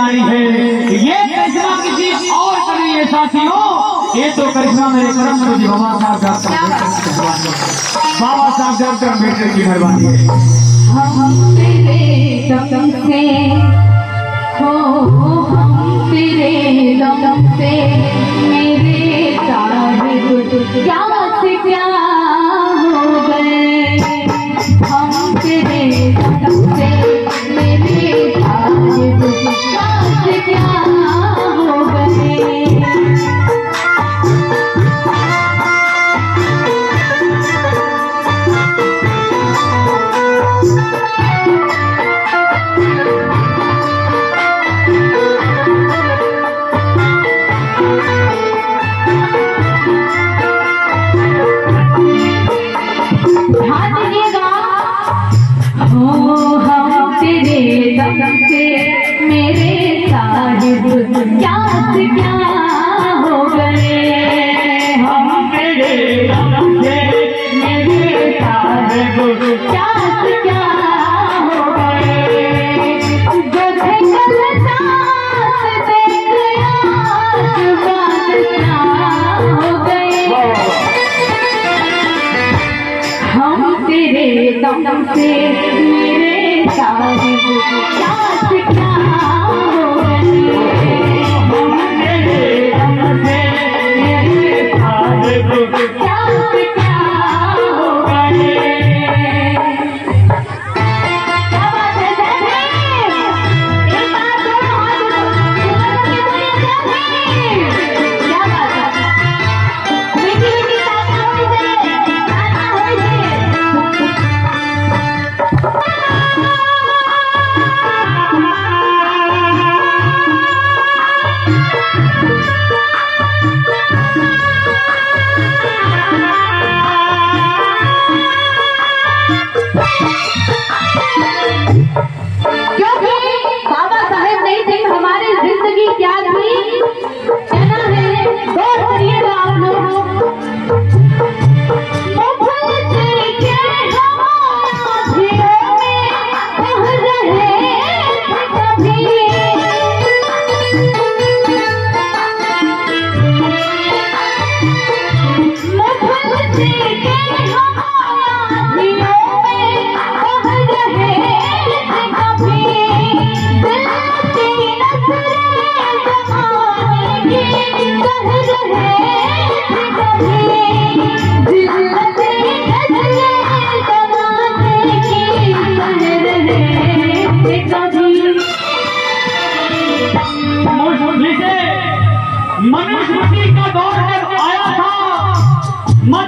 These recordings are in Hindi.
आई है। ये करिश्मा किसी और का नहीं है साथियों। ये तो करिश्मा मेरे परम गुरु जी, बाबा साहब डॉक्टर बाबा साहब डॉक्टर अंबेडकर की मेहरबानी है। Thank you.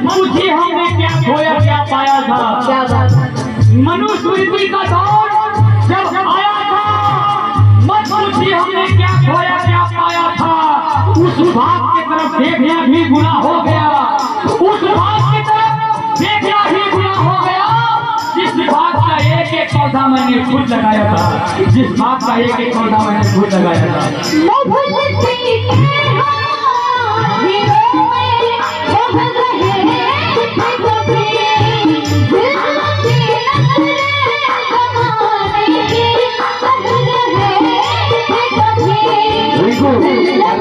पूछी हमने क्या खोया? क्या पाया था? क्या था? मनुष्य का दौर जब आया था मत पूछी हमने क्या खोया क्या पाया था? उस भाग की तरफ़ देखने भी गुना हो गया। उस भाग की तरफ़ देखना भी गुना हो गया जिस भाग का एक एक पौधा मैंने खुद लगाया था। जिस भाग का एक एक पौधा मैंने खुद लगाया था।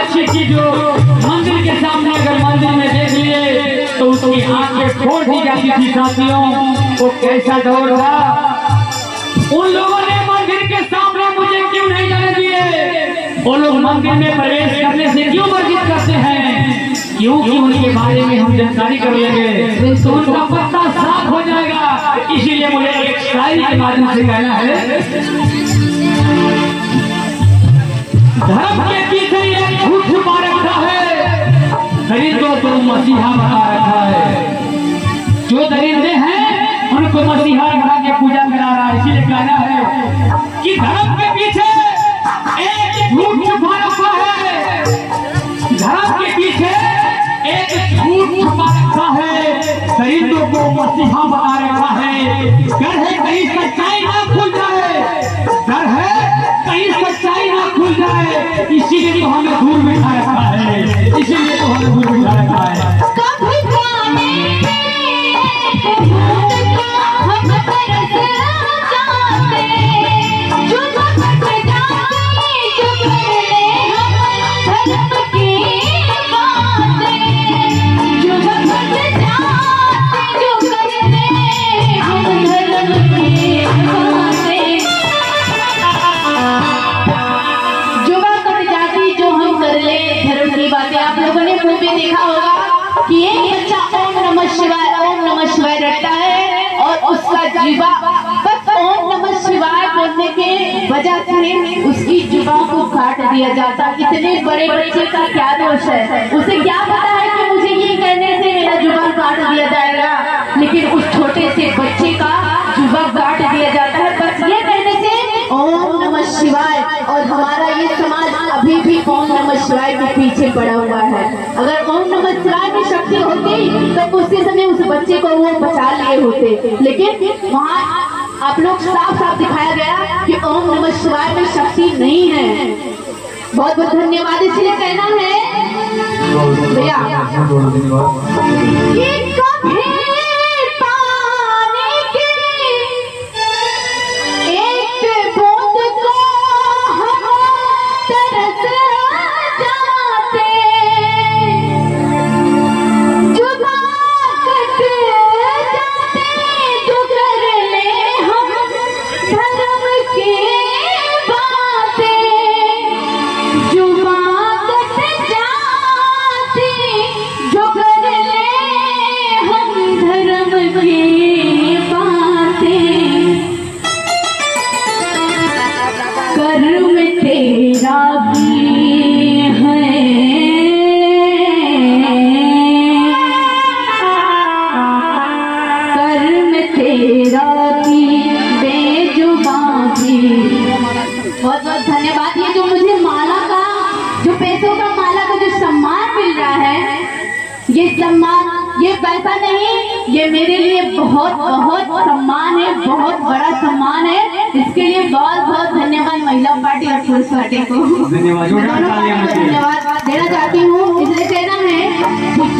अच्छी चीज़ हो मंदिर के सामने अगर मंदिर में देख लिए तो उसकी आँखें फोड़ दी जाती थी साथियों। वो कैसा दौर था। उन लोगों ने मंदिर के सामने मुझे क्यों नहीं जाने दिए? वो लोग मंदिर में प्रवेश करने से क्यों वर्जित करते हैं? क्योंकि उनके बारे में हम जानकारी कर लेंगे? तो उनका पत्ता साफ़ हो जाएगा। इसीलिए मुझे एक शायरी के माध्यम से कहना है। धर्म के पीछे झूठ छुपा रखा है। खरीदो तो मसीहा बना रखा है। जो दरिंदे हैं, उनको मसीहा बना के पूजा करा रहा है। इसीलिए कहना है कि धर्म के पीछे एक झूठ छुपा रखा है। धर्म के पीछे एक झूठ छुपा रखा है। दरिंदों को मसीहा बना रखा है। डर है कहीं सच्चाई ना खुल जाए। डर है कहीं सच्चाई खुल जाए। इसीलिए तो हमें दूर बिठा रखा है। इसीलिए तो हमें दूर बिठा रखा है। का क्या दोष है? उसे क्या पता है कि मुझे ये कहने से मेरा जुबा काट दिया जाएगा? लेकिन उस छोटे से बच्चे का जुबा काट दिया जाता है। बस ये कहने से ओम नमः शिवाय। और हमारा ये समाज अभी भी ओम नमः शिवाय के पीछे पड़ा हुआ है। अगर ओम नमः शिवाय की शक्ति होती तो उसी समय उस बच्चे को वो बचा लिए होते। लेकिन वहाँ आप लोग साफ़ साफ़ दिखाया गया कि ओम नमः शिवाय में शक्ति नहीं है। बहुत बहुत धन्यवाद इसलिए कहना है। भैया। बहुत बहुत धन्यवाद। ये जो मुझे माला का, जो पैसों का माला का जो सम्मान मिल रहा है, ये सम्मान, ये पैसा नहीं, ये मेरे लिए बहुत बहुत सम्मान है, बहुत बड़ा सम्मान है। बहुत बहुत धन्यवाद महिला पार्टी और पुरुष पार्टी को। धन्यवाद। देना चाहती हूँ। इसलिए कहना है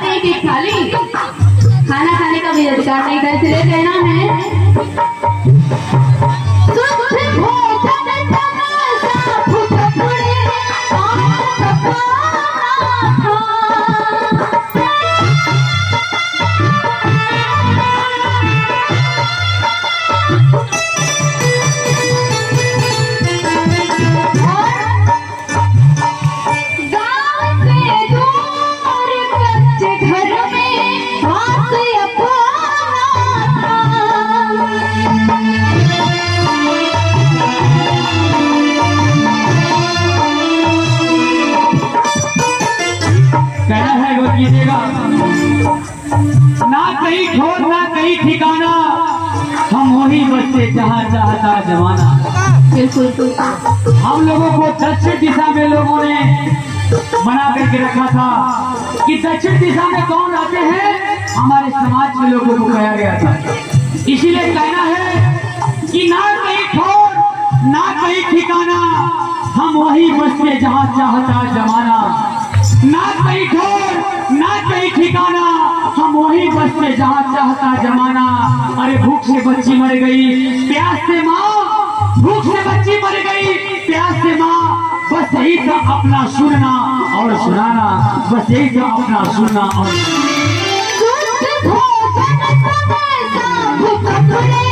की खाली खाना खाने का भी अधिकार नहीं था इसलिए कहना है? जहाँ चाहता जमाना। बिल्कुल हम लोगों को दक्षिण दिशा में लोगों ने बना करके रखा था कि दक्षिण दिशा में कौन आते हैं? हमारे समाज के लोगों को कहा गया था। इसीलिए कहना है कि ना कहीं ठोर ना कहीं ठिकाना हम वही बचते जहाँ चाहता जमाना। ना कहीं ठोर ना कहीं ठिकाना। हम वही बस में जहाँ चाहता जमाना। अरे भूख से बच्ची मर गई, प्यास से माँ, भूख से बच्ची मर गई, प्यास से माँ, बस यही था अपना सुनना और सुनाना, बस यही था अपना सुनना और शुद्ध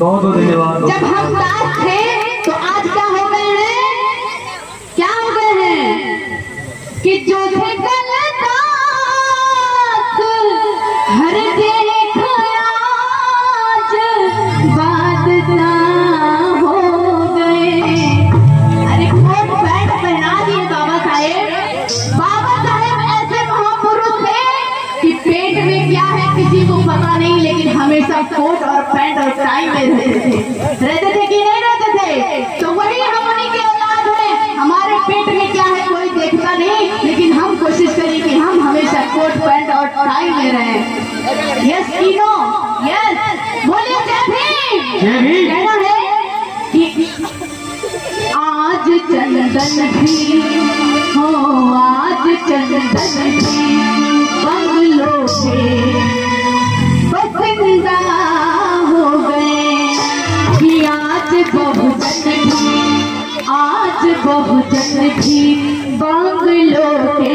बहुत बहुत धन्यवाद। जब हम साथ थे तो आज क्या हो गए हैं? क्या हो गए हैं? कि जो आज चंदन भी, हो, आज चंदन भी बंगलों से बसिंदा हो गए। आज बहुजन भी, आज बहुजन भी, बंगलों के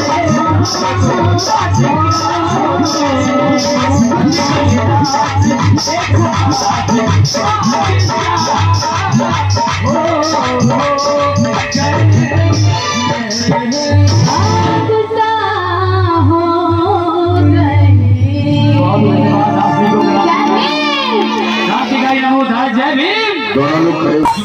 I'm दोनों लोग खड़े